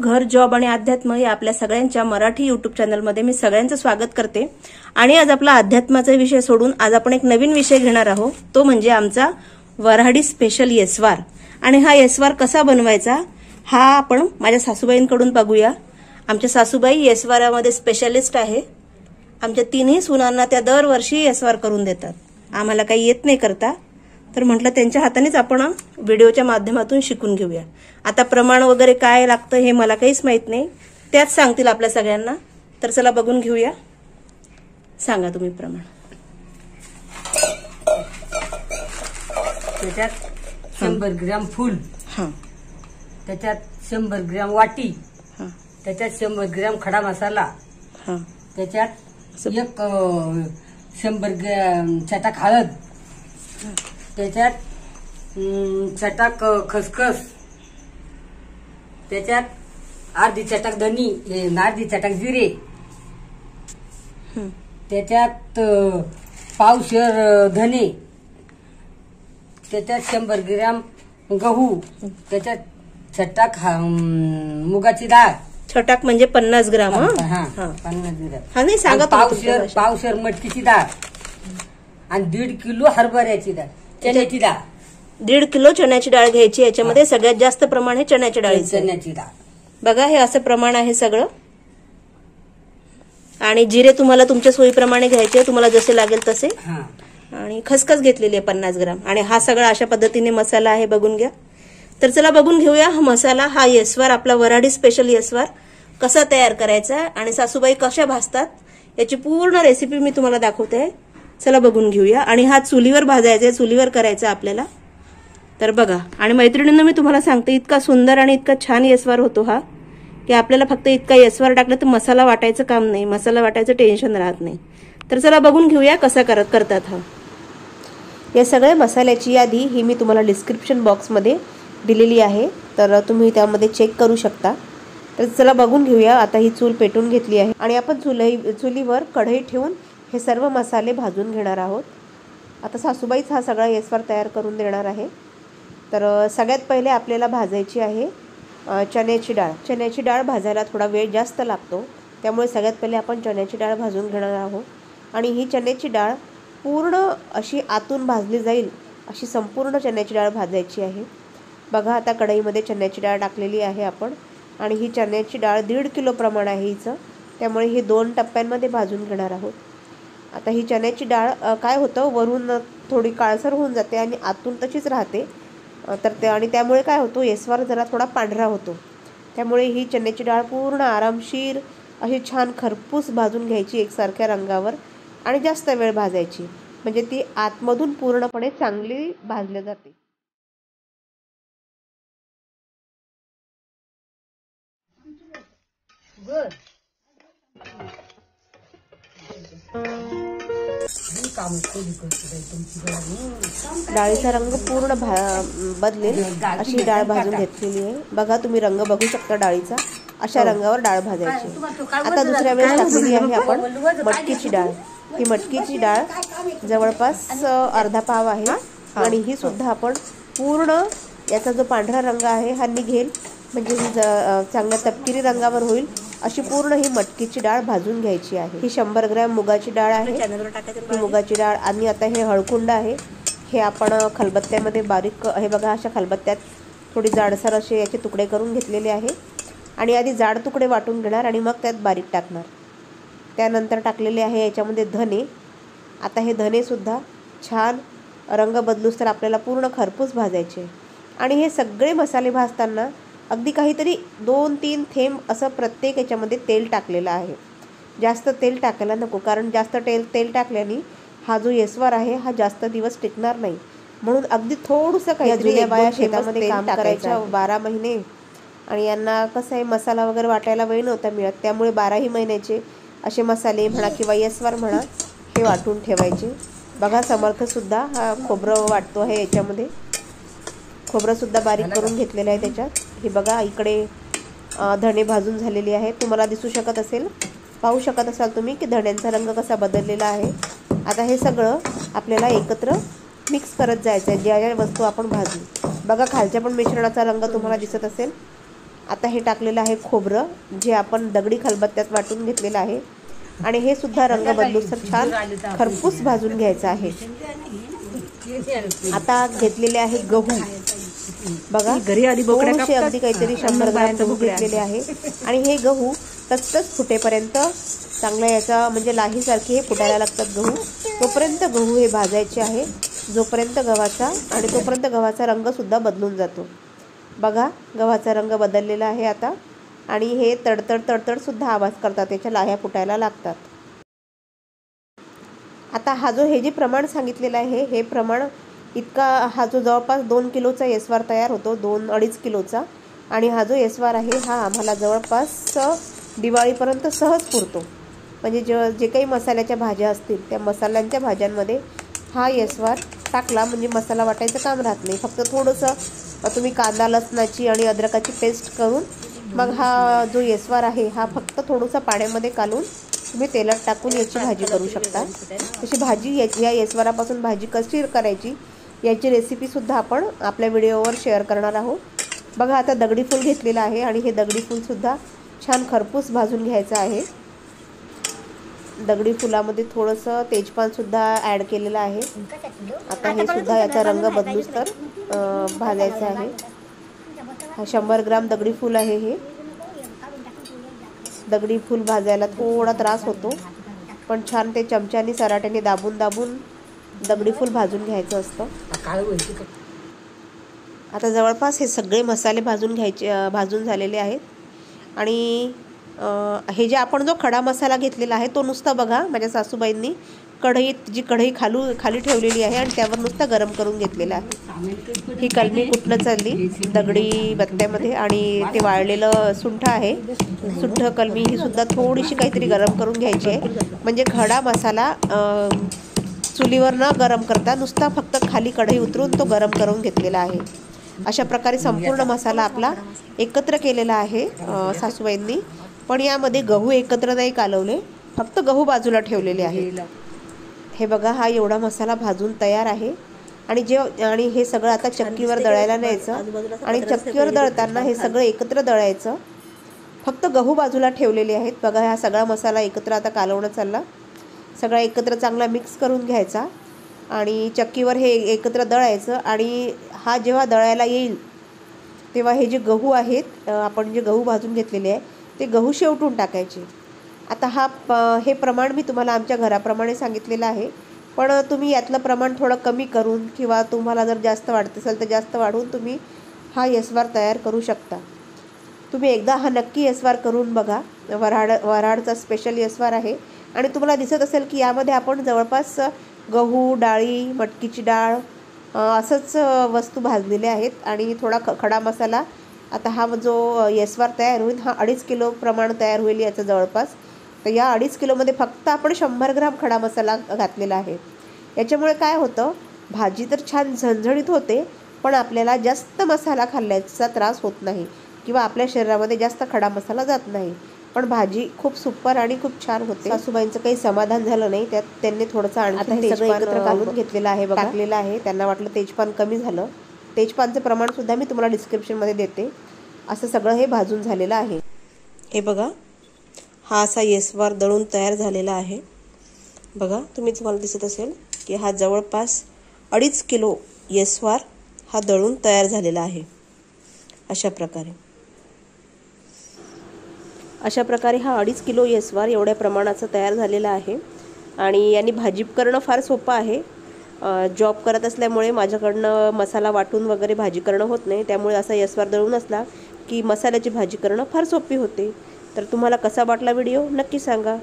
घर जॉब आणि अध्यात्म या आपल्या सगळ्यांच्या मराठी युट्यूब चॅनलमध्ये मी सगळ्यांचं स्वागत करते. आणि आज आपला अध्यात्माचा विषय सोडून आज आपण एक नवीन विषय घेणार आहोत. तो म्हणजे आमचा वऱ्हाडी स्पेशल येसवार. आणि हा येसवार कसा बनवायचा? हा आपण माझ्या सासूबाईंकडून बघूया. आमच्या सासूबाई येसवारामध्ये स्पेशलिस्ट आहे. आमच्या तिन्ही सुनांना त्या दरवर्षी येसवार करून देतात. आम्हाला काही येत नाही करता. तर म्हटलं त्यांच्या हातानेच आपण व्हिडिओच्या माध्यमातून शिकून घेऊया. आता प्रमाण वगैरे काय लागतं हे मला काहीच माहीत नाही. त्याच सांगतील आपल्या सगळ्यांना. तर चला बघून घेऊया. सांगा तुम्ही प्रमाण. त्याच्यात शंभर ग्रॅम फूल. हां. त्याच्यात शंभर ग्रॅम वाटी. हां. त्याच्यात शंभर ग्रॅम खडा मसाला. हां. त्याच्यात एक शंभर ग्रॅम चटाक हळद. त्याच्यात चटाक खसखस. त्याच्यात अर्धी चटाक धनी अर्धी चटाक जिरे. त्याच्यात पावशर धने. त्याच्यात शंभर ग्रॅम गहू. त्याच्यात अं, मुगाची डाळ. छटाक म्हणजे पन्नास ग्राम हं? पन्नास ग्रॅम. हा नाही सांगा पावशर. पावशर मटकीची डाळ. आणि दीड किलो हरभऱ्याची डाळ. चण्याची डाळ. दीड किलो चण्याची डाळ घ्यायची याच्यामध्ये सगळ्यात जास्त प्रमाण हे चण्याच्या डाळीचं. चण्याची डाळ. बघा हे असं प्रमाण आहे सगळं. आणि जिरे तुम्हाला तुमच्या सोयीप्रमाणे घ्यायचे तुम्हाला जसे लागेल तसे. हा. आणि खसखस घेतलेली आहे पन्नास ग्राम. आणि हा सगळा अशा पद्धतीने मसाला आहे बघून घ्या. तर चला बघून घेऊया हा मसाला हा येसवार आपला वराडी स्पेशल येसवार कसा तयार करायचा आणि सासूबाई कशा भाजतात याची पूर्ण रेसिपी मी तुम्हाला दाखवते. चला बघून घेऊया. आणि हा चुलीवर भाजायचा आहे चुलीवर करायचा आपल्याला. तर बघा आणि मैत्रिणींना मी तुम्हाला सांगते इतका सुंदर आणि इतका छान येसवार होतो हा की आपल्याला फक्त इतका येसवार टाकलं तर मसाला वाटायचं काम नाही मसाला वाटायचं टेन्शन राहत नाही. तर चला बघून घेऊया कसा करत करतात हा. या सगळ्या मसाल्याची यादी ही मी तुम्हाला डिस्क्रिप्शन बॉक्समध्ये दिलेली आहे तर तुम्ही त्यामध्ये चेक करू शकता. तर चला बघून घेऊया आता ही चूल पेटून घेतली आहे. आणि आपण चुलही चुलीवर कढई ठेवून हे सर्व मसाले भाजून घेणार आहोत. आता सासूबाईच हा सगळा येसवार तयार करून देणार आहे. तर सगळ्यात पहिले आपल्याला भाजायची आहे चण्याची डाळ. चण्याची डाळ भाजायला थोडा वेळ जास्त लागतो. त्यामुळे सगळ्यात पहिले आपण चण्याची डाळ भाजून घेणार आहोत. आणि ही चण्याची डाळ पूर्ण अशी आतून भाजली जाईल अशी संपूर्ण चण्याची डाळ भाजायची आहे. बघा आता कढईमध्ये चण्याची डाळ टाकलेली आहे आपण. आणि ही चण्याची डाळ दीड किलो प्रमाण आहे हिचं. त्यामुळे ही दोन टप्प्यांमध्ये भाजून घेणार आहोत. आता ही चण्याची डाळ काय होतं वरून थोडी काळसर होऊन जाते आणि आतून तशीच राहते. तर ते आणि त्यामुळे काय होतो येसवार जरा थोडा पांढरा होतो. त्यामुळे ही चण्याची डाळ पूर्ण आरामशीर अशी छान खरपूस भाजून घ्यायची एकसारख्या रंगावर आणि जास्त वेळ भाजायची. म्हणजे ती आतमधून पूर्णपणे चांगली भाजली जाते. डाळीचा रंग पूर्ण भा बदलेल. अशी ही डाळ भाजून घेतलेली आहे. बघा तुम्ही रंग बघू शकता डाळीचा. अशा रंगावर डाळ भाजायची. आता दुसऱ्या वेळेस टाकलेली आहे आपण मटकीची डाळ. ही मटकीची डाळ जवळपास अर्धा पाव आहे. आणि ही सुद्धा आपण पूर्ण याचा जो पांढरा रंग आहे हा निघेल म्हणजे ही चांगल्या तपकिरी रंगावर होईल. अशी पूर्ण ही मटकीची डाळ भाजून घ्यायची आहे. ही शंभर ग्रॅम मुगाची डाळ आहे. ही मुगाची डाळ आणि आता हे हळकुंड आहे. हे आपण खलबत्त्यामध्ये बारीक हे बघा अशा खलबत्त्यात थोडी जाडसर असे याचे तुकडे करून घेतलेले आहे. आणि आधी जाड तुकडे वाटून घेणार आणि मग त्यात बारीक टाकणार. त्यानंतर टाकलेले आहे याच्यामध्ये धने. आता हे धनेसुद्धा छान रंग बदलूस तर आपल्याला पूर्ण खरपूस भाजायचे. आणि हे सगळे मसाले भाजताना अगदी काहीतरी दोन तीन थेंब असं प्रत्येक याच्यामध्ये तेल टाकलेलं आहे. जास्त तेल टाकायला नको कारण जास्त तेल तेल टाकल्याने हा जो येसवार आहे हा जास्त दिवस टिकणार नाही. म्हणून अगदी थोडंसं जुन्या बाया शेतामध्ये काम आहे. बारा महिने. आणि यांना कसं आहे मसाला वगैरे वाटायला वेळ नव्हता मिळत. त्यामुळे बाराही महिन्याचे असे मसाले म्हणा किंवा येसवार म्हणा हे वाटून ठेवायचे. बघा समर्थसुद्धा हा खोबरं वाटतो आहे याच्यामध्ये. खोबरंसुद्धा बारीक करून घेतलेलं आहे त्याच्यात. हे बघा इकडे धणे भाजून झालेली आहे तुम्हाला दिसू शकत असेल पाहू शकत असाल तुम्ही की धण्यांचा रंग कसा बदललेला आहे. आता हे सगळं आपल्याला एकत्र मिक्स करत जायचं आहे ज्या ज्या वस्तू आपण भाजू. बघा खालच्या पण मिश्रणाचा रंग तुम्हाला दिसत असेल. आता हे टाकलेलं आहे खोबरं जे आपण दगडी खलबत्त्यात वाटून घेतलेलं आहे. आणि हे सुद्धा रंग बदलून तर छान खरपूस भाजून घ्यायचं आहे. आता घेतलेले आहे गहू. बघा घरी आधी कापतात. अगदी काहीतरी शंभर ग्राम गहू घेतलेले आहे. आणि हे गहू टचटच फुटेपर्यंत चांगला याचा म्हणजे लाहीसारखे हे फुटायला लागतात गहू. तोपर्यंत गहू हे भाजायचे आहे. जोपर्यंत गव्हाचा आणि तोपर्यंत गव्हाचा रंग सुद्धा बदलून जातो. बघा गव्हाचा रंग बदललेला आहे आता. आणि हे तडतड तडतड सुद्धा आवाज करतात त्याच्या लाह्या फुटायला लागतात. आता हा जो हे जे प्रमाण सांगितलेलं आहे हे प्रमाण इतका हा जो जवळपास दोन किलोचा एसवार तयार होतो दोन अडीच किलोचा. आणि हा जो एसवार आहे हा आम्हाला जवळपास दिवाळीपर्यंत सहज पुरतो. म्हणजे जे जे काही मसाल्याच्या भाज्या असतील त्या मसाल्यांच्या भाज्यांमध्ये हा येसवार टाकला. म्हणजे मसाला वाटायचं काम राहत नाही. फक्त थोडंसं तुम्ही कांदा लसणाची आणि अद्रकाची पेस्ट करून मग हा जो येसवार आहे हा फक्त थोडंसं पाण्यामध्ये कालून तुम्ही तेलात टाकून याची भाजी करू शकता. तशी भाजी या येसवारापासून भाजी कशी करायची याची रेसिपीसुद्धा आपण आपल्या व्हिडिओवर शेअर करणार आहोत. बघा आता दगडी फूल घेतलेलं आहे आणि हे दगडी फूलसुद्धा छान खरपूस भाजून घ्यायचं आहे. दगडी फुलामध्ये थोडंसं तेजपानसुद्धा ॲड केलेलं आहे. आता हे सुद्धा याचा रंग बदलूच तर भाजायचं आहे. हा शंभर ग्राम दगडी फूल आहे हे. दगडी फूल भाजायला थोडा त्रास होतो पण छान ते चमच्याने सराट्याने दाबून दाबून दगडी फूल भाजून घ्यायचं असतं? आता जवळपास हे सगळे मसाले भाजून घ्यायचे भाजून झालेले आहेत. आणि अं, हे जे आपण जो खडा मसाला घेतलेला आहे तो नुसता बघा माझ्या सासूबाईंनी कढईत जी कढई खालू खाली ठेवलेली आहे आणि त्यावर नुसता गरम करून घेतलेला आहे. ही कलमी कुठनं चालली? दगडी बत्त्यामध्ये आणि ते वाळलेलं सुंठ आहे. सुंठ कलमी ही सुद्धा थोडीशी काहीतरी गरम करून घ्यायची आहे. म्हणजे खडा मसाला अं, चुलीवर न गरम करता नुसता फक्त खाली कढई उतरून तो गरम करून घेतलेला आहे. अशा प्रकारे संपूर्ण मसाला आपला एकत्र केलेला आहे सासूबाईंनी. पण यामध्ये गहू एकत्र नाही कालवले फक्त गहू बाजूला ठेवलेले आहे हे बघा हा एवढा मसाला भाजून तयार आहे. आणि जे आणि हे सगळं आता चक्कीवर दळायला न्यायचं. आणि चक्कीवर दळताना हे सगळं एकत्र दळायचं. फक्त गहू बाजूला ठेवलेले आहेत. बघा हा सगळा मसाला एकत्र आता कालवणं चालला. सगळा एकत्र चांगला मिक्स करून घ्यायचा आणि चक्कीवर हे एकत्र दळायचं आणि हा जेव्हा दळायला येईल तेव्हा हे जे गहू आहेत आपण जे गहू भाजून घेतलेले आहे ते गहू शेवटून टाकायचे. आता हा प हे प्रमाण मी तुम्हाला आमच्या घराप्रमाणे सांगितलेलं आहे पण तुम्ही यातलं प्रमाण थोडं कमी करून किंवा तुम्हाला जर जास्त वाढत असेल तर जास्त वाढवून तुम्ही हा यसवार तयार करू शकता. तुम्ही एकदा हा नक्की यसवार करून बघा. वऱ्हाड वऱ्हाडचा स्पेशल यसवार आहे. आणि तुम्हाला दिसत असेल की यामध्ये आपण जवळपास गहू डाळी मटकीची डाळ असंच वस्तू भाजलेल्या आहेत. आणि थोडा ख खडा मसाला. आता हा जो येसवार तयार होईल हा अडीच किलो प्रमाण तयार होईल याचं जवळपास. तर या अडीच किलोमध्ये फक्त आपण शंभर ग्राम खडा मसाला घातलेला आहे. याच्यामुळे काय होतं? भाजी तर छान झणझणीत होते पण आपल्याला जास्त मसाला खाल्ल्याचा त्रास होत नाही. किंवा आपल्या शरीरामध्ये जास्त खडा मसाला जात नाही. पण भाजी खूप सुपर आणि खूप छान होते. सासूबाईंचं काही समाधान झालं नाही. त्यात त्यांनी थोडंसं आणखी एकत्र घालून घेतलेलं आहे टाकलेलं आहे. त्यांना वाटलं तेजपान कमी झालं. तेजपानचं प्रमाण सुद्धा मी तुम्हाला डिस्क्रिप्शनमध्ये देते. असं सगळं हे भाजून झालेलं आहे. हे बघा. हा असा येसवार दळून तयार झालेला आहे. बघा तुम्ही तुम्हाला दिसत असेल की हा जवळपास अडीच किलो येसवार हा दळून तयार झालेला आहे. अशा प्रकारे. अशा प्रकारे हा अडीच किलो येसवार एवढ्या प्रमाणाचा तयार झालेला आहे. आणि यांनी भाजी करणं फार सोपं आहे. जॉब करत असल्यामुळे माझ्याकडनं मसाला वाटून वगैरे भाजी करणं होत नाही. त्यामुळे असा येसवार दळून असला की मसाल्याची भाजी करणं फार सोपी होते. तर तुम्हाला कसा वाटला व्हिडिओ नक्की सांगा.